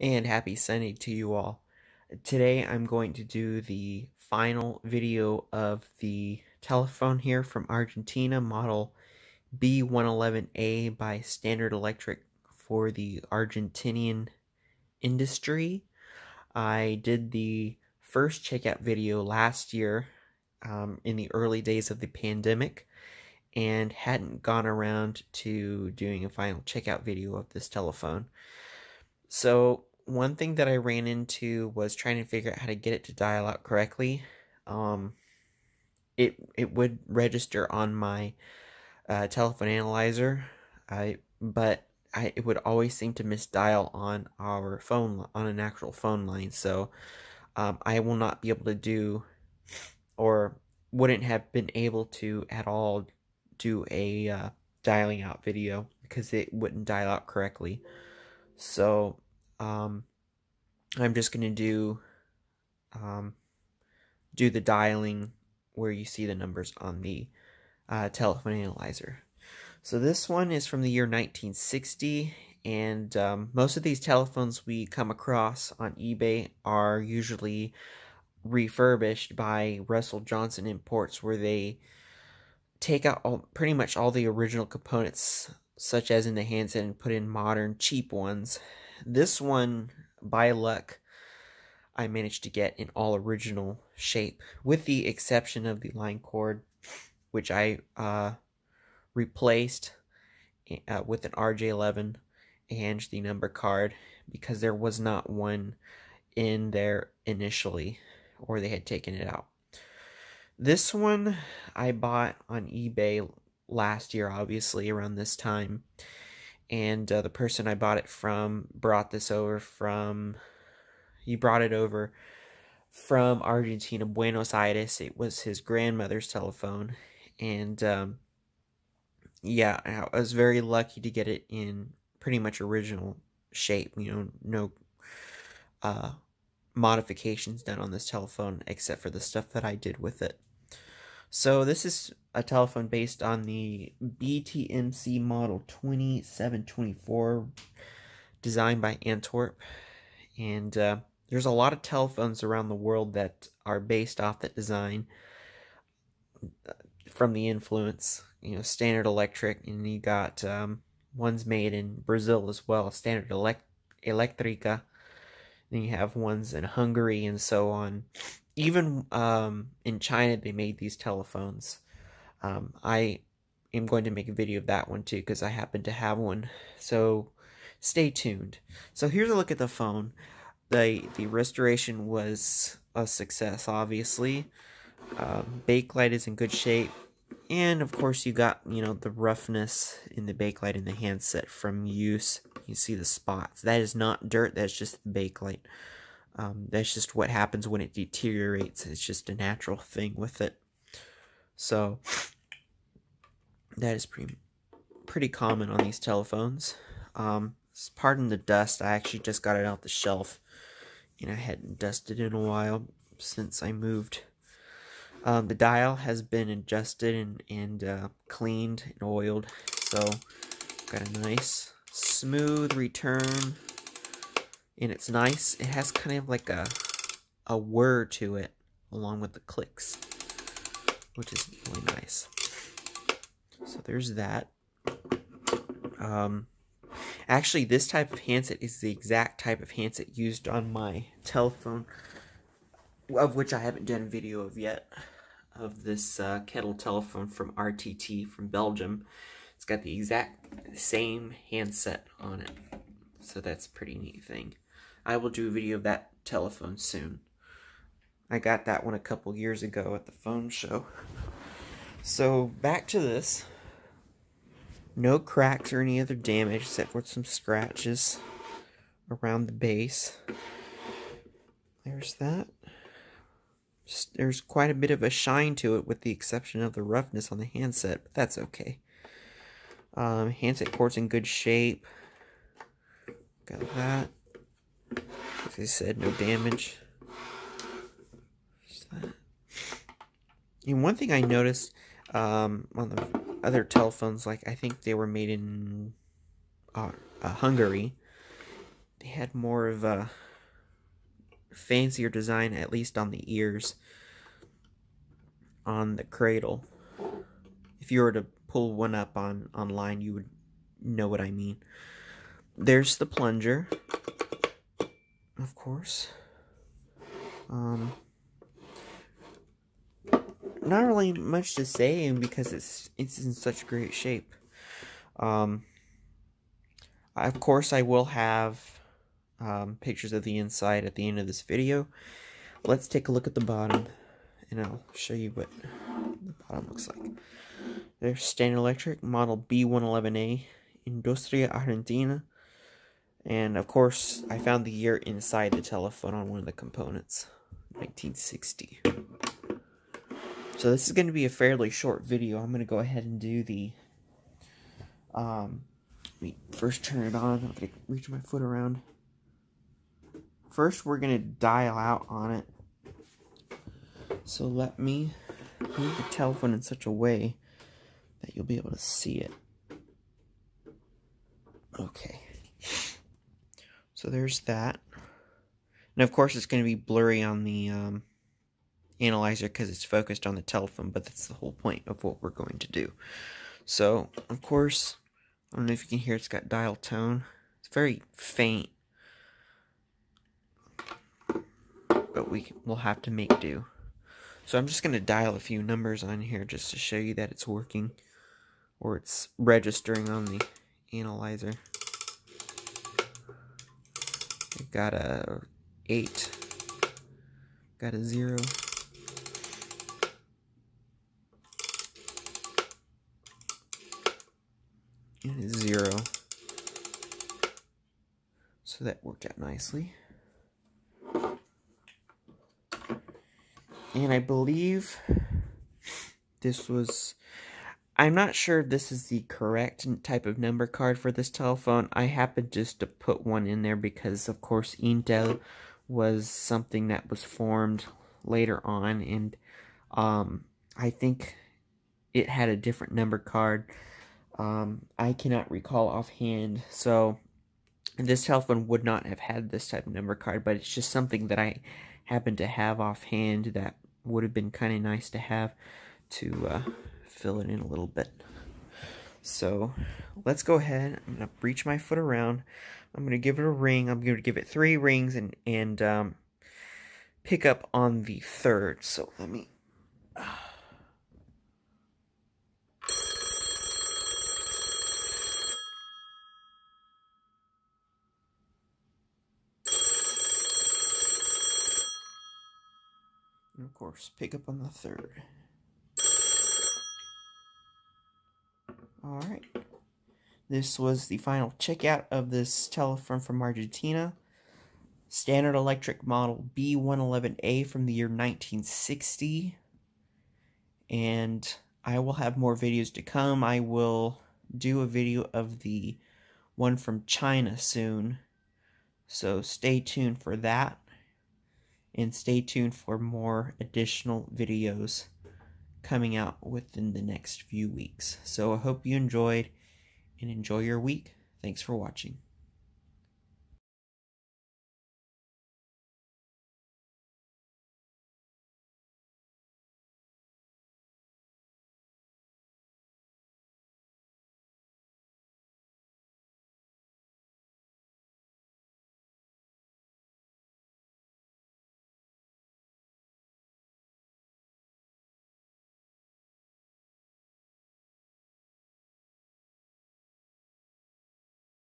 and happy Sunday to you all. Today I'm going to do the final video of the telephone here from Argentina, model B111A by Standard Electric for the Argentinian industry. I did the first checkout video last year um, in the early days of the pandemic and hadn't gone around to doing a final checkout video of this telephone. So one thing that I ran into was trying to figure out how to get it to dial out correctly. Um, it it would register on my uh, telephone analyzer, I but I it would always seem to misdial on our phone on an actual phone line. So um, I will not be able to do or wouldn't have been able to at all do a uh, dialing out video because it wouldn't dial out correctly. So um, I'm just going to do um, do the dialing where you see the numbers on the uh, telephone analyzer. So this one is from the year 1960, and um, most of these telephones we come across on eBay are usually refurbished by Russell Johnson Imports, where they take out all, pretty much all the original components, such as in the handset, and put in modern, cheap ones. This one, by luck, I managed to get in all original shape, with the exception of the line cord, which I uh, replaced uh, with an RJ11 and the number card because there was not one in there initially, or they had taken it out. This one I bought on eBay last year, obviously, around this time. And uh, the person I bought it from brought this over from. He brought it over from Argentina, Buenos Aires. It was his grandmother's telephone. And um, yeah, I was very lucky to get it in pretty much original shape. You know, no uh, modifications done on this telephone except for the stuff that I did with it. So this is a telephone based on the BTMC model 2724 designed by Antwerp. And uh, there's a lot of telephones around the world that are based off that design uh, from the influence. You know, Standard Electric, and you got um, ones made in Brazil as well, Standard Elect Electrica. Then you have ones in Hungary and so on even um, in China, they made these telephones. Um, I am going to make a video of that one too because I happen to have one. So stay tuned. So here's a look at the phone. the The restoration was a success, obviously. Um, bakelite is in good shape, and of course you got you know the roughness in the bakelite in the handset from use. You see the spots. That is not dirt. That's just the bakelite. Um, that's just what happens when it deteriorates. It's just a natural thing with it. So that is pretty pretty common on these telephones. Um, pardon the dust. I actually just got it out the shelf, and I hadn't dusted in a while since I moved. Um, the dial has been adjusted and and uh, cleaned and oiled, so got a nice smooth return and it's nice. It has kind of like a a whir to it along with the clicks, which is really nice. So there's that. Um, actually, this type of handset is the exact type of handset used on my telephone, of which I haven't done a video of yet, of this uh, kettle telephone from RTT from Belgium. It's got the exact same handset on it, so that's a pretty neat thing. I will do a video of that telephone soon. I got that one a couple years ago at the phone show. So, back to this. No cracks or any other damage except for some scratches around the base. There's that. There's quite a bit of a shine to it with the exception of the roughness on the handset, but that's okay. Um, handset cord's in good shape. Got that. As I said, no damage. And one thing I noticed um, on the other telephones, like I think they were made in uh, uh, Hungary, they had more of a fancier design, at least on the ears, on the cradle. If you were to pull one up on online, you would know what I mean. There's the plunger, of course. Um, not really much to say because it's it's in such great shape. Um, of course, I will have um, pictures of the inside at the end of this video. Let's take a look at the bottom, and I'll show you what the bottom looks like. There's Standard Electric model B111A, Industria Argentina. And of course, I found the year inside the telephone on one of the components, 1960. So this is going to be a fairly short video. I'm going to go ahead and do the, um, let me first turn it on. I'm going to reach my foot around. First, we're going to dial out on it. So let me move the telephone in such a way that you'll be able to see it. Okay. So there's that. And of course it's going to be blurry on the um, analyzer because it's focused on the telephone, but that's the whole point of what we're going to do. So, of course, I don't know if you can hear it's got dial tone. It's very faint. But we will have to make do. So I'm just going to dial a few numbers on here just to show you that it's working or it's registering on the analyzer. Got a 8, got a 0, and a 0. So that worked out nicely. And I believe this was I'm not sure if this is the correct type of number card for this telephone. I happened just to put one in there because, of course, ENTel was something that was formed later on, and um, I think it had a different number card. Um, I cannot recall offhand, so this telephone would not have had this type of number card, but it's just something that I happened to have offhand that would have been kind of nice to have to uh, fill it in a little bit. So let's go ahead. I'm going to reach my foot around. I'm going to give it a ring. I'm going to give it three rings and, and um, pick up on the third. So let me... Of course, pick up on the third. Alright. This was the final checkout of this telephone from Argentina. Standard electric model B111A from the year 1960. And I will have more videos to come. I will do a video of the one from China soon. So stay tuned for that. And stay tuned for more additional videos coming out within the next few weeks. So I hope you enjoyed and enjoy your week. Thanks for watching.